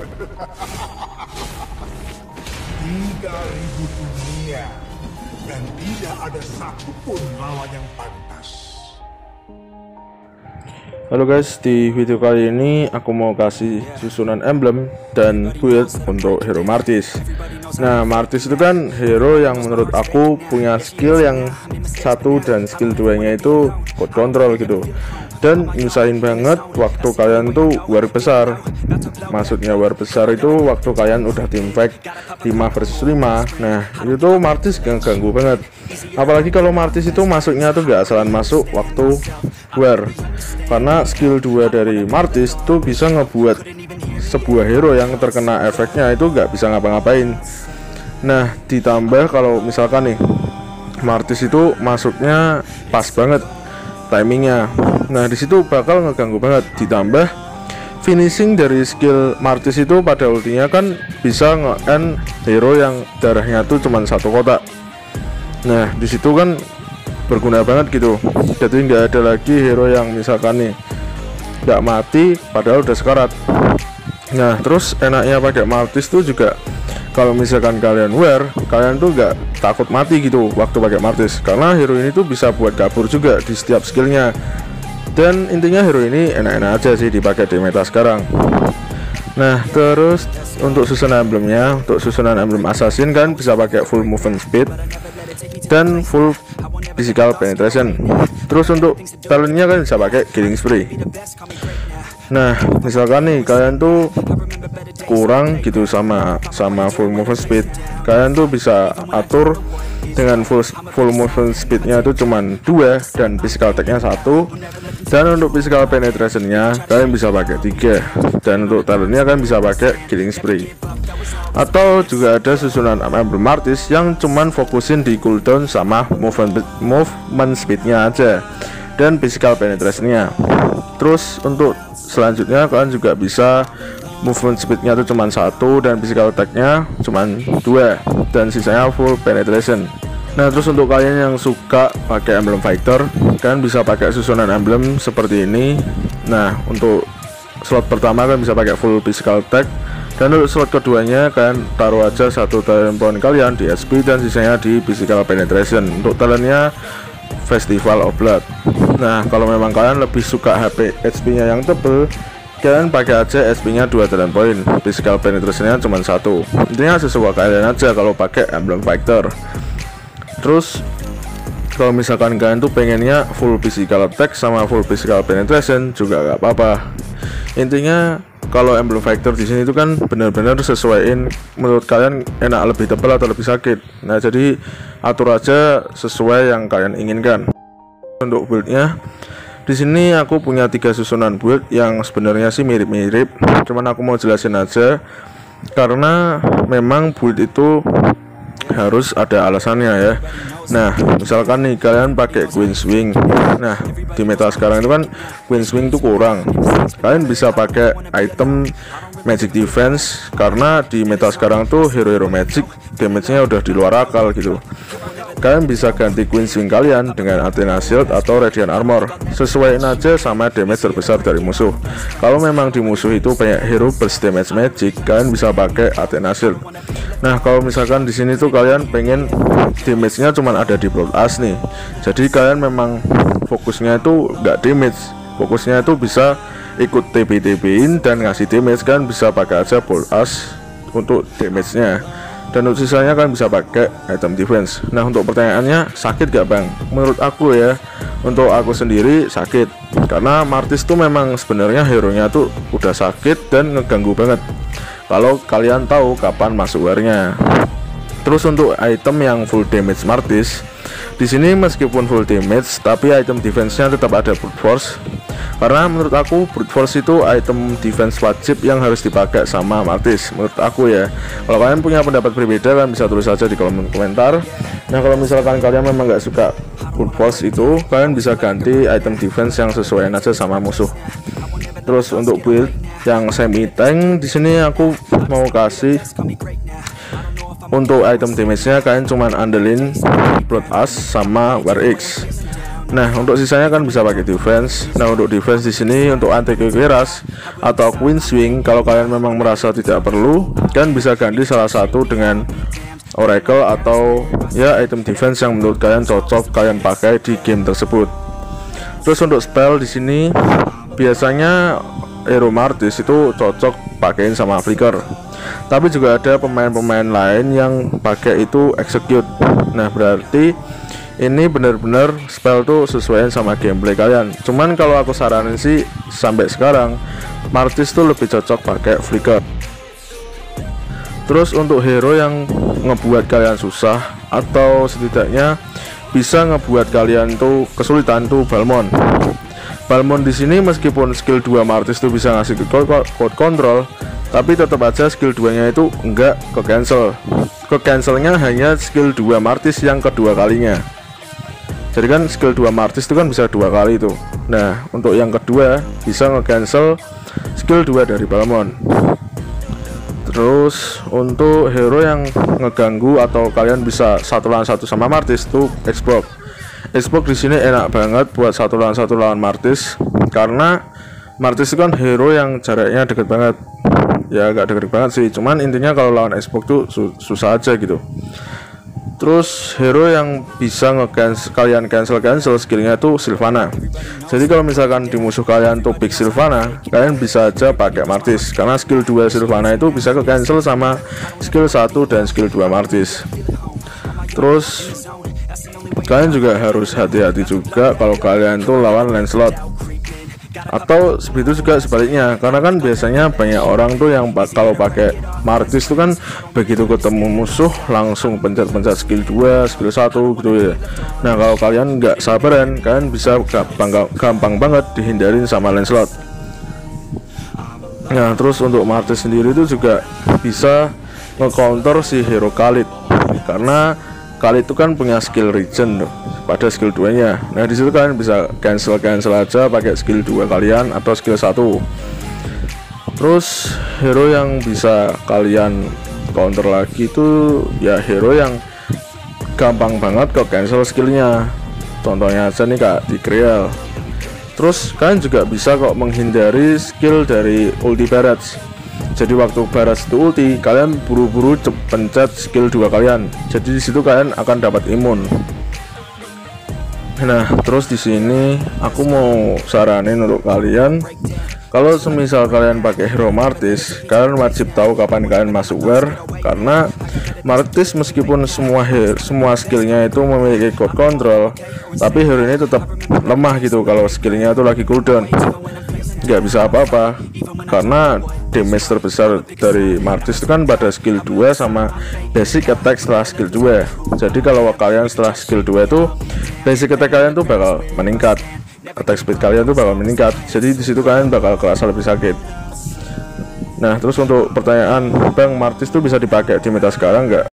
Tiga ribu dunia dan tidak ada satupun lawan yang pantas. Halo guys, di video kali ini aku mau kasih susunan emblem dan build untuk hero Martis. Nah, Martis itu kan hero yang menurut aku punya skill yang satu dan skill duanya itu code control gitu. Dan nyusahin banget waktu kalian tuh war besar. Maksudnya war besar itu waktu kalian udah team fight 5 versus 5. Nah, itu tuh Martis ganggu banget. Apalagi kalau Martis itu masuknya tuh gak asalan masuk waktu war karena skill 2 dari Martis tuh bisa ngebuat sebuah hero yang terkena efeknya itu nggak bisa ngapa-ngapain nah ditambah kalau misalkan nih Martis itu masuknya pas banget timingnya. Nah di situ bakal ngeganggu banget. Ditambah finishing dari skill Martis itu pada ultinya kan bisa nge-end hero yang darahnya tuh cuma satu kotak. Nah di situ kan berguna banget gitu. Jadi nggak ada lagi hero yang misalkan nih nggak mati padahal udah sekarat. Nah terus enaknya pakai Martis tuh juga kalau misalkan kalian wear kalian tuh nggak takut mati gitu waktu pakai Martis. Karena hero ini tuh bisa buat dapur juga di setiap skillnya. Dan intinya hero ini enak-enak aja sih dipakai di meta sekarang. Nah terus untuk susunan emblemnya untuk susunan emblem assassin kan bisa pakai full movement speed dan full physical penetration. Terus untuk talentnya kan bisa pakai killing spree nah misalkan nih kalian tuh kurang gitu sama sama full movement speed. Kalian tuh bisa atur dengan full full movement speednya itu cuman dua dan physical attacknya satu. Dan untuk physical penetrationnya kalian bisa pakai tiga. Dan untuk talentnya kan bisa pakai killing spree. Atau juga ada susunan emblem artis yang cuman fokusin di cooldown sama movement movement speednya aja. Dan physical penetrationnya. Terus untuk selanjutnya kalian juga bisa movement speednya itu cuma satu dan physical attacknya cuma dua. Dan sisanya full penetration. Nah terus untuk kalian yang suka pakai emblem fighter kalian bisa pakai susunan emblem seperti ini. Nah untuk slot pertama kan bisa pakai full physical attack. Dan untuk slot keduanya kalian taruh aja satu talent point kalian di SP dan sisanya di physical penetration. Untuk talentnya festival of blood nah kalau memang kalian lebih suka HP HP nya yang tebel kalian pakai aja SP nya 2 talent point physical penetration nya cuma satu. Intinya sesuai kalian aja kalau pakai emblem fighter. Terus kalau misalkan kalian tuh pengennya full physical attack sama full physical penetration juga gak apa-apa. Intinya kalau emblem fighter di sini itu kan benar-benar sesuaiin menurut kalian enak lebih tebal atau lebih sakit. Nah jadi atur aja sesuai yang kalian inginkan untuk buildnya. Di sini aku punya tiga susunan build yang sebenarnya sih mirip-mirip. Cuman aku mau jelasin aja. Karena memang build itu harus ada alasannya ya. Nah misalkan nih kalian pakai Queen Swing Nah di meta sekarang itu kan Queen Swing itu kurang. Kalian bisa pakai item Magic Defense Karena di meta sekarang tuh hero-hero Magic Damage-nya udah di luar akal gitu kalian bisa ganti Queen Swing kalian dengan Athena Shield atau Radiant Armor. Sesuaiin aja sama damage terbesar dari musuh. Kalau memang di musuh itu banyak hero burst damage magic kalian bisa pakai Athena Shield. Nah kalau misalkan di sini tuh kalian pengen damage nya cuma ada di Blood As nih. Jadi kalian memang fokusnya itu nggak damage. Fokusnya itu bisa ikut TB-TB-in dan ngasih damage kan bisa pakai aja Blood As untuk damage nya dan untuk sisanya kan bisa pakai item defense. Nah untuk pertanyaannya sakit gak bang? Menurut aku ya untuk aku sendiri sakit. Karena Martis tuh memang sebenarnya hero nya tuh udah sakit dan ngeganggu banget. Kalau kalian tahu kapan masuk warnya. Terus untuk item yang full damage Martis di sini meskipun full damage tapi item defense-nya tetap ada brute force karena menurut aku brute force itu item defense wajib yang harus dipakai sama Martis menurut aku ya. Kalau kalian punya pendapat berbeda kan bisa tulis saja di kolom komentar. Nah kalau misalkan kalian memang nggak suka brute force itu kalian bisa ganti item defense yang sesuai aja sama musuh. Terus untuk build yang semi tank di sini aku mau kasih untuk item damage nya kalian cuman andelin Blood Ash sama War X Nah, untuk sisanya kan bisa pakai defense. Nah, untuk defense di sini untuk anti keras atau queen swing kalau kalian memang merasa tidak perlu, kan bisa ganti salah satu dengan oracle atau ya item defense yang menurut kalian cocok kalian pakai di game tersebut. Terus untuk spell di sini biasanya Hero Martis itu cocok pakein sama flicker. Tapi juga ada pemain-pemain lain yang pakai itu execute. Nah, berarti ini benar-benar spell tuh sesuai sama gameplay kalian. Cuman kalau aku saranin sih sampai sekarang Martis tuh lebih cocok pakai flicker. Terus untuk hero yang ngebuat kalian susah atau setidaknya bisa ngebuat kalian tuh kesulitan tuh Balmon Balmon di sini meskipun skill 2 Martis tuh bisa ngasih code control tapi tetap aja skill 2 nya itu enggak ke cancel. Ke cancelnya hanya skill 2 Martis yang kedua kalinya jadi kan skill 2 Martis itu kan bisa dua kali itu. Nah untuk yang kedua bisa nge-cancel skill 2 dari Balmon terus untuk hero yang ngeganggu atau kalian bisa satu lawan satu sama Martis itu Xbox. Xbox di sini enak banget buat satu lawan satu lawan Martis. Karena Martis itu kan hero yang jaraknya deket banget. Ya agak deket banget sih. Cuman intinya kalau lawan Xbox tuh su susah aja gitu Terus hero yang bisa nge-cancel kalian cancel cancel skillnya tuh Sylvana. Jadi kalau misalkan di musuh kalian tuh pick Sylvana, kalian bisa aja pakai Martis karena skill 2 Sylvana itu bisa ke cancel sama skill 1 dan skill 2 Martis. Terus kalian juga harus hati-hati juga kalau kalian tuh lawan Lancelot atau begitu juga sebaliknya karena kan biasanya banyak orang tuh yang kalau pakai Martis tuh kan begitu ketemu musuh langsung pencet-pencet skill 2 skill 1 gitu ya. Nah kalau kalian nggak sabaran kalian bisa gampang, gampang banget dihindarin sama Lancelot. Nah terus untuk Martis sendiri itu juga bisa nge-counter si hero Khalid. Karena Khalid itu kan punya skill tuh pada skill 2 nya nah di situ kalian bisa cancel cancel aja pakai skill 2 kalian atau skill 1 terus hero yang bisa kalian counter lagi itu ya hero yang gampang banget ke cancel skillnya. Contohnya aja nih kak di Creal terus kalian juga bisa kok menghindari skill dari ulti Barrett jadi waktu Barrett itu ulti kalian buru-buru pencet skill 2 kalian. Jadi di situ kalian akan dapat imun. Nah, terus di sini aku mau saranin untuk kalian kalau semisal kalian pakai hero Martis, kalian wajib tahu kapan kalian masuk war karena Martis meskipun semua semua skillnya itu memiliki code control, tapi hero ini tetap lemah gitu kalau skillnya itu lagi cooldown nggak bisa apa-apa. Karena damage terbesar dari Martis itu kan pada skill 2 sama basic attack setelah skill 2 jadi kalau kalian setelah skill 2 itu basic attack kalian tuh bakal meningkat. Attack speed kalian tuh bakal meningkat. Jadi di situ kalian bakal kerasa lebih sakit. Nah terus untuk pertanyaan Bang Martis tuh bisa dipakai di meta sekarang nggak